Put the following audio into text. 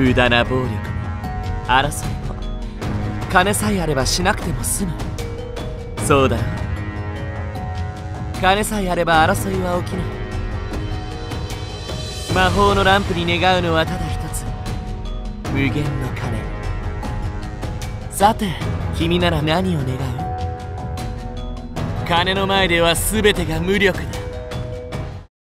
無駄な暴力も争いも金さえあればしなくても済む。そうだ。ろ金さえあれば争いは起きない。魔法のランプに願うのはただ一つ。無限の金。さて君なら何を願う？金の前では全てが無力だ。